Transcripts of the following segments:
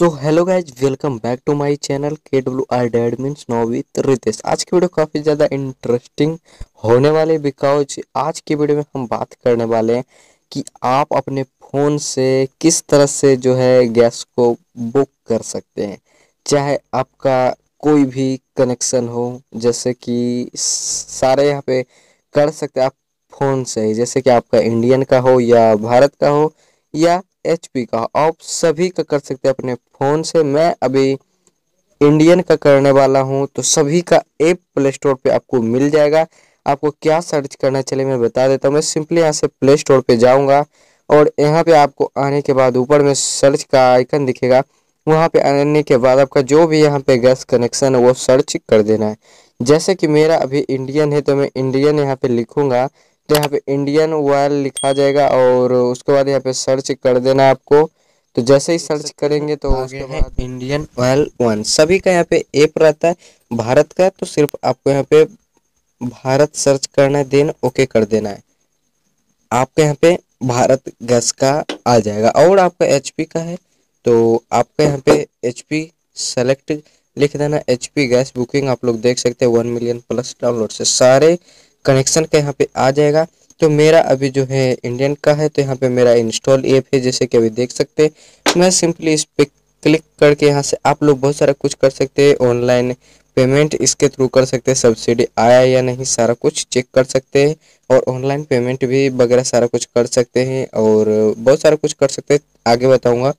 So hello guys welcome back to my channel K W R dad means know with Ritesh आज की video काफ़ी ज़्यादा interesting होने वाले बिकॉज़ आज की वीडियो में हम बात करने वाले हैं कि आप अपने फ़ोन से किस तरह से जो है गैस को बुक कर सकते हैं। चाहे आपका कोई भी कनेक्शन हो, जैसे कि सारे यहाँ पे कर सकते हैं आप फ़ोन से ही, जैसे कि आपका इंडियन का हो या भारत का हो या एच पी का। आप सभी का कर सकते हैं अपने फ़ोन से। मैं अभी इंडियन का करने वाला हूँ तो सभी का ऐप प्ले स्टोर पर आपको मिल जाएगा। आपको क्या सर्च करना चले मैं बता देता हूँ। मैं सिंपली यहाँ से प्ले स्टोर पर जाऊँगा और यहाँ पे आपको आने के बाद ऊपर में सर्च का आइकन दिखेगा। वहाँ पे आने के बाद आपका जो भी यहाँ पे गैस कनेक्शन है, वो सर्च कर देना है। जैसे कि मेरा अभी इंडियन है तो मैं इंडियन यहाँ पे लिखूँगा। तो यहाँ पे इंडियन ऑयल लिखा जाएगा और उसके बाद यहाँ पे सर्च कर देना आपको। तो जैसे ही सर्च करेंगे तो उसके बाद इंडियन ऑयल वन सभी का यहाँ पे ऐप रहता है भारत का तो सिर्फ़ आपको यहाँ पे भारत सर्च करना है देन ओके कर देना है। आपके यहाँ पे भारत गैस का आ जाएगा और आपका एचपी का है तो आपका यहाँ पे एच सेलेक्ट लिख देना। एचपी गैस बुकिंग आप लोग देख सकते हैं वन मिलियन प्लस डाउनलोड से। सारे कनेक्शन का यहाँ पे आ जाएगा। तो मेरा अभी जो है इंडियन का है तो यहाँ पे मेरा इंस्टॉल ऐप है, जैसे कि अभी देख सकते हैं। मैं सिंपली इस पर क्लिक करके यहाँ से आप लोग बहुत सारा कुछ कर सकते हैं। ऑनलाइन पेमेंट इसके थ्रू कर सकते हैं। सब्सिडी आया या नहीं, सारा कुछ चेक कर सकते हैं। और ऑनलाइन पेमेंट भी वगैरह सारा कुछ कर सकते हैं और बहुत सारा कुछ कर सकते हैं। आगे बताऊँगा।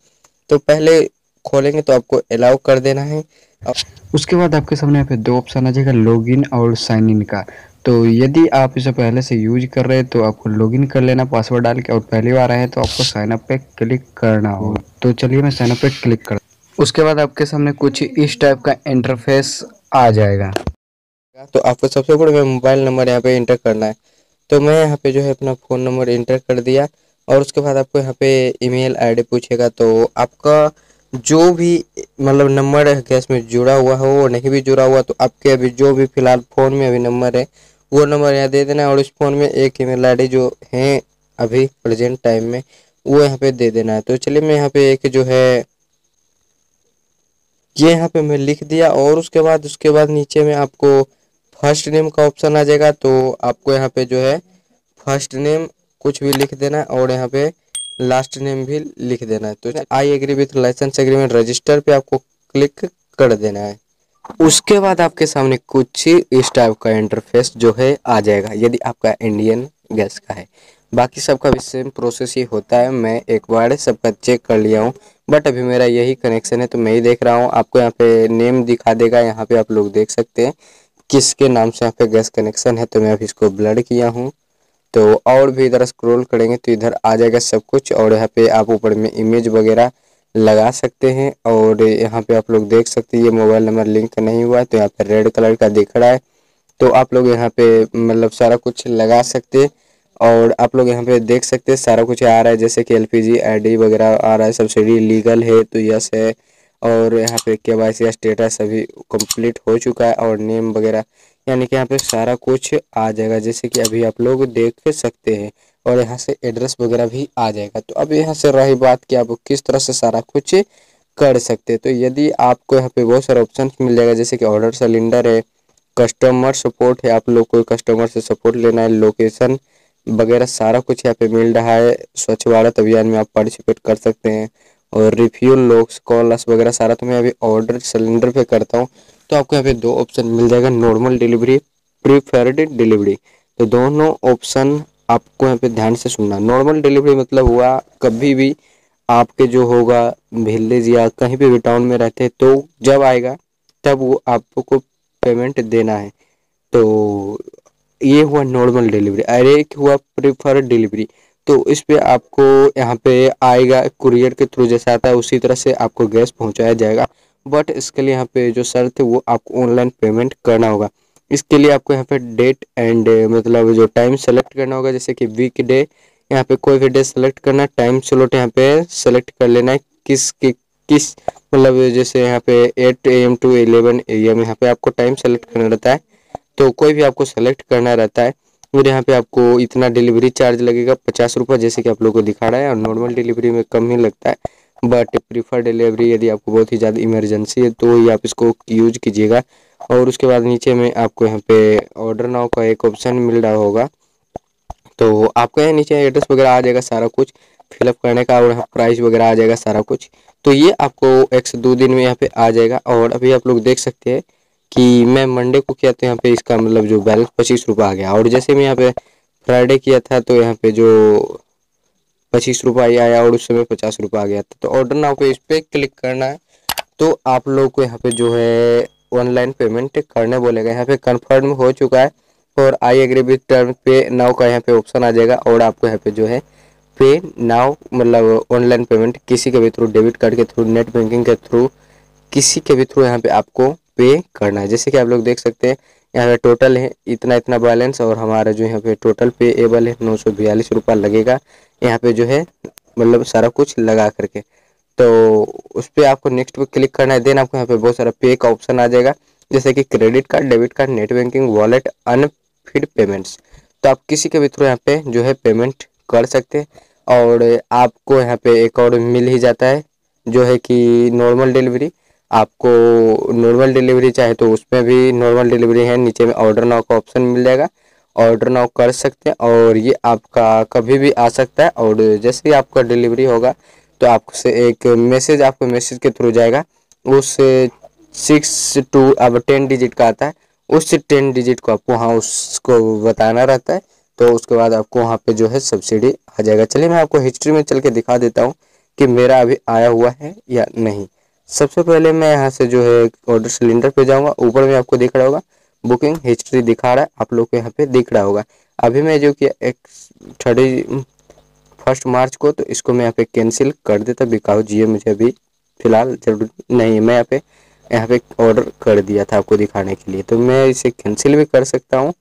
तो पहले खोलेंगे तो आपको अलाउ कर देना है। उसके बाद आपके सामने यहाँ पे दो ऑप्शन आ जाएगा लॉगिन और साइन इन का। तो यदि आप इसे पहले से यूज़ कर रहे हैं तो आपको लॉगिन कर लेना पासवर्ड डाल के, और पहली बार आए तो आपको साइन अप पे क्लिक करना हो। तो चलिए मैं साइन अप पे क्लिक कर उसके बाद आपके सामने कुछ इस टाइप का इंटरफेस आ जाएगा। तो आपको सबसे बड़े मोबाइल नंबर यहाँ पे इंटर करना है। तो मैं यहाँ पे जो है अपना फ़ोन नंबर इंटर कर दिया, और उसके बाद आपको यहाँ पे ईमेल आईडी पूछेगा। तो आपका जो भी मतलब नंबर है, गैस में जुड़ा हुआ हो वो नहीं भी जुड़ा हुआ तो आपके अभी जो भी फ़िलहाल फ़ोन में अभी नंबर है वो नंबर यहाँ दे देना है और इस फ़ोन में एक ईमेल आईडी जो है अभी प्रेजेंट टाइम में, वो यहाँ पे दे देना है। तो चलिए मैं यहाँ पे एक जो है, ये यहाँ पे मैं लिख दिया और उसके बाद उसके बाद नीचे में आपको फ़र्स्ट नेम का ऑप्शन आ जाएगा तो आपको यहाँ पे जो है फ़र्स्ट नेम कुछ भी लिख देना और यहाँ पे लास्ट नेम भी लिख देना है। तो I agree with licence agreement register पे आपको क्लिक कर देना है। उसके बाद आपके सामने कुछ इस टाइप का इंटरफेस जो है आ जाएगा, यदि आपका इंडियन गैस का है। बाकी सबका भी सेम प्रोसेस ही होता है। मैं एक बार सबका चेक कर लिया हूँ बट अभी मेरा यही कनेक्शन है तो मैं ही देख रहा हूँ। आपको यहाँ पे नेम दिखा देगा, यहाँ पे आप लोग देख सकते हैं किसके नाम से यहाँ पे गैस कनेक्शन है। तो मैं अभी इसको ब्लड किया हूँ। तो और भी इधर स्क्रोल करेंगे तो इधर आ जाएगा सब कुछ। और यहाँ पे आप ऊपर में इमेज वगैरह लगा सकते हैं और यहाँ पे आप लोग देख सकते हैं, ये मोबाइल नंबर लिंक नहीं हुआ है तो यहाँ पे रेड कलर का दिख रहा है। तो आप लोग यहाँ पे मतलब सारा कुछ लगा सकते हैं और आप लोग यहाँ पे देख सकते हैं, सारा कुछ आ रहा है, जैसे कि एलपीजी आईडी वगैरह आ रहा है सब्सिडी लीगल है तो यस है। और यहाँ पे के वाई सी स्टेटस अभी कंप्लीट हो चुका है और नेम वगैरह, यानी कि यहाँ पे सारा कुछ आ जाएगा, जैसे कि अभी आप लोग देख सकते हैं। और यहाँ से एड्रेस वगैरह भी आ जाएगा। तो अब यहाँ से रही बात कि आप किस तरह से सारा कुछ कर सकते हैं। तो यदि आपको यहाँ पे बहुत सारे ऑप्शन मिल जाएगा, जैसे कि ऑर्डर सिलेंडर है कस्टमर सपोर्ट है, आप लोग को कस्टमर से सपोर्ट लेना है लोकेशन वगैरह सारा कुछ यहाँ पे मिल रहा है। स्वच्छ भारत अभियान में आप पार्टिसिपेट कर सकते हैं। और रिफ्यूल लोग कॉलस वगैरह सारा तो मैं अभी ऑर्डर सिलेंडर पे करता हूँ। तो आपको यहाँ पे दो ऑप्शन मिल जाएगा नॉर्मल डिलीवरी प्रीफर्ड डिलीवरी तो दोनों ऑप्शन आपको यहाँ पे ध्यान से सुनना। नॉर्मल डिलीवरी मतलब हुआ, कभी भी आपके जो होगा विलेज या कहीं पे भी टाउन में रहते हैं तो जब आएगा, तब वो आपको पेमेंट देना है। तो ये हुआ नॉर्मल डिलीवरी अरे, एक हुआ प्रीफर्ड डिलीवरी तो इस पे आपको यहाँ पे आएगा कुरियर के थ्रू जैसा आता है, उसी तरह से आपको गैस पहुँचाया जाएगा। बट इसके लिए यहाँ पे जो शर्त है, वो आपको ऑनलाइन पेमेंट करना होगा। इसके लिए आपको यहाँ पे डेट एंड मतलब जो टाइम सेलेक्ट करना होगा जैसे कि वीक डे यहाँ पे कोई भी डे सेलेक्ट करना टाइम स्लॉट यहाँ पे सेलेक्ट कर लेना है। किस कि, किस मतलब जैसे यहाँ पे eight A M to eleven A M यहाँ पे आपको टाइम सेलेक्ट करना रहता है। तो कोई भी आपको सेलेक्ट करना रहता है और यहाँ पे आपको इतना डिलीवरी चार्ज लगेगा पचास रुपये जैसे कि आप लोग को दिखा रहा है और नॉर्मल डिलीवरी में कम ही लगता है। बट प्रीफर डिलीवरी यदि आपको बहुत ही ज़्यादा इमरजेंसी है तो ही आप इसको यूज़ कीजिएगा। और उसके बाद नीचे में आपको यहाँ पे ऑर्डर नाउ का एक ऑप्शन मिल रहा होगा। तो आपको यहाँ नीचे एड्रेस वगैरह आ जाएगा सारा कुछ फिलअप करने का और प्राइस वगैरह आ जाएगा सारा कुछ। तो ये आपको एक से दो दिन में यहाँ पे आ जाएगा और अभी आप लोग देख सकते हैं कि मैं मंडे को किया तो यहाँ पे इसका मतलब जो बैलेंस पच्चीस रुपये आ गया। और जैसे मैं यहाँ पे फ्राइडे किया था तो यहाँ पे जो पच्चीस रुपये आया और उस समय पचास रुपये आ गया था। तो ऑर्डर नाउ पे इस पर क्लिक करना है। तो आप लोग को यहाँ पे जो है ऑनलाइन पेमेंट करने बोलेगा यहाँ पे कन्फर्म हो चुका है और I agree with term pay now का यहाँ पे ऑप्शन आ जाएगा और आपको यहाँ पे जो है पे नाउ मतलब ऑनलाइन पेमेंट किसी के भी थ्रू डेबिट कार्ड के थ्रू नेट बैंकिंग के थ्रू किसी के भी थ्रू यहाँ पे आपको पे करना है। जैसे कि आप लोग देख सकते हैं, यहाँ पे टोटल है, इतना इतना बैलेंस और हमारा जो यहाँ पे टोटल पे एबल है नौ सौ बयालीस रुपया लगेगा। यहाँ पे जो है मतलब सारा कुछ लगा करके। तो उस पर आपको नेक्स्ट पे क्लिक करना है। देन आपको यहाँ पे बहुत सारा पे का ऑप्शन आ जाएगा। जैसे कि credit card debit card net banking wallet unified payments तो आप किसी के भी थ्रू यहाँ पे जो है पेमेंट कर सकते हैं। और आपको यहाँ पे एक और मिल ही जाता है, जो है कि नॉर्मल डिलीवरी आपको नॉर्मल डिलीवरी चाहे तो उसमें भी नॉर्मल डिलीवरी है। नीचे में ऑर्डर नाउ का ऑप्शन मिल जाएगा। ऑर्डर नाउ कर सकते हैं। और ये आपका कभी भी आ सकता है। और जैसे ही आपका डिलीवरी होगा तो आपसे एक मैसेज आपको मैसेज के थ्रू जाएगा। उस सिक्स टू अब टेन डिजिट का आता है। उस टेन डिजिट को आपको वहाँ उसको बताना रहता है। तो उसके बाद आपको वहाँ पे जो है सब्सिडी आ जाएगा। चलिए मैं आपको हिस्ट्री में चल के दिखा देता हूँ कि मेरा अभी आया हुआ है या नहीं। सबसे पहले मैं यहाँ से जो है ऑर्डर सिलेंडर पे जाऊँगा। ऊपर में आपको दिख रहा होगा। बुकिंग हिस्ट्री दिखा रहा है। आप लोग को यहाँ पे दिख रहा होगा। अभी मैं जो कि एक थर्टी फ़र्स्ट मार्च को तो इसको मैं यहाँ पे कैंसिल कर देता बिकाउ जी मुझे अभी फ़िलहाल ज़रूर नहीं है। मैं यहाँ पे यहाँ पे ऑर्डर कर दिया था आपको दिखाने के लिए। तो मैं इसे कैंसिल भी कर सकता हूँ।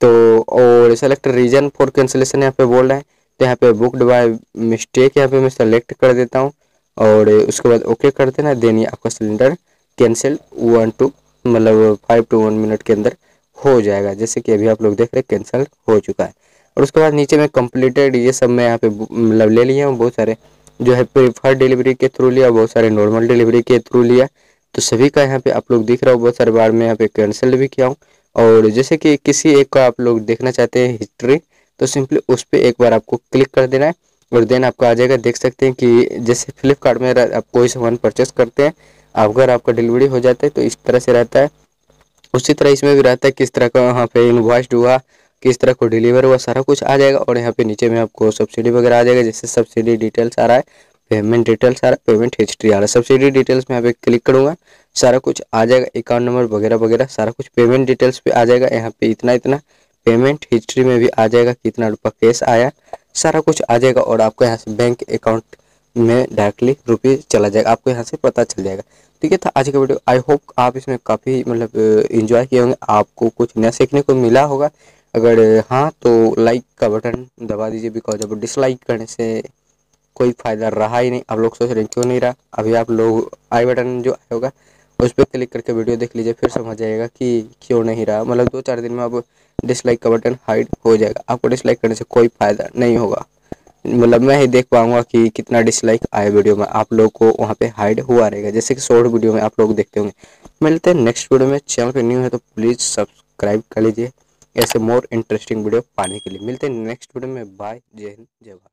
तो और सेलेक्ट रीजन फॉर कैंसिलेशन यहाँ पे बोल रहा है। तो यहाँ पे बुकड बाय मिस्टेक यहाँ पे मैं सेलेक्ट कर देता हूँ। और उसके बाद ओके कर देना। देन ये आपका सिलेंडर कैंसिल वन टू मतलब फाइव टू वन मिनट के अंदर हो जाएगा। जैसे कि अभी आप लोग देख रहे हैं कैंसिल हो चुका है। और उसके बाद नीचे में कंप्लीटेड ये सब मैं यहाँ पे मतलब ले लिया हूँ बहुत सारे। जो है प्रीफर डिलीवरी के थ्रू लिया, बहुत सारे नॉर्मल डिलीवरी के थ्रू लिया। तो सभी का यहाँ पे आप लोग दिख रहा हो बहुत सारे बार मैं यहाँ पे कैंसिल भी किया हूँ। और जैसे कि किसी एक का आप लोग देखना चाहते हैं हिस्ट्री तो सिंपली उस पर एक बार आपको क्लिक कर देना है। और देन आपको आ जाएगा, देख सकते हैं कि जैसे फ्लिपकार्ट में आप कोई सामान परचेस करते हैं आप अगर आपका डिलीवरी हो जाता है तो इस तरह से रहता है। उसी तरह इसमें भी रहता है किस तरह का वहाँ पे इन्वाइस्ड हुआ किस तरह को डिलीवर हुआ सारा कुछ आ जाएगा और यहाँ पे नीचे में आपको सब्सिडी वगैरह आ जाएगा जैसे सब्सिडी डिटेल्स आ रहा है पेमेंट डिटेल्स आ रहा है पेमेंट हिस्ट्री आ रहा है। सब्सिडी डिटेल्स में यहाँ पे क्लिक करूँगा, सारा कुछ आ जाएगा अकाउंट नंबर वगैरह वगैरह, सारा कुछ पेमेंट डिटेल्स पे आ जाएगा। यहाँ पे इतना इतना पेमेंट हिस्ट्री में भी आ जाएगा, कितना रुपया कैश आया, सारा कुछ आ जाएगा और आपको यहाँ से बैंक अकाउंट में डायरेक्टली रुपये चला जाएगा, आपको यहाँ से पता चल जाएगा। ठीक है था आज का वीडियो आई होप आप इसमें काफ़ी मतलब इंजॉय किए होंगे, आपको कुछ नया सीखने को मिला होगा। अगर हाँ तो लाइक का बटन दबा दीजिए बिकॉज़ अब डिसलाइक करने से कोई फ़ायदा रहा ही नहीं। आप लोग सोच रहे क्यों नहीं रहा? अभी आप लोग आई बटन जो आया होगा, उस पर क्लिक करके वीडियो देख लीजिए, फिर समझ जाएगा कि क्यों नहीं रहा। मतलब दो चार दिन में अब डिसलाइक का बटन हाइड हो जाएगा। आपको डिसलाइक करने से कोई फ़ायदा नहीं होगा। मतलब मैं ही देख पाऊँगा कि कितना डिसलाइक आए वीडियो में। आप लोग को वहाँ पे हाइड हुआ रहेगा। जैसे कि शॉर्ट वीडियो में आप लोग देखते होंगे। मिलते हैं नेक्स्ट वीडियो में। चैनल पे न्यू है तो प्लीज़ सब्सक्राइब कर लीजिए। ऐसे मोर इंटरेस्टिंग वीडियो पाने के लिए मिलते हैं नेक्स्ट वीडियो में। बाय जय हिंद जय भारत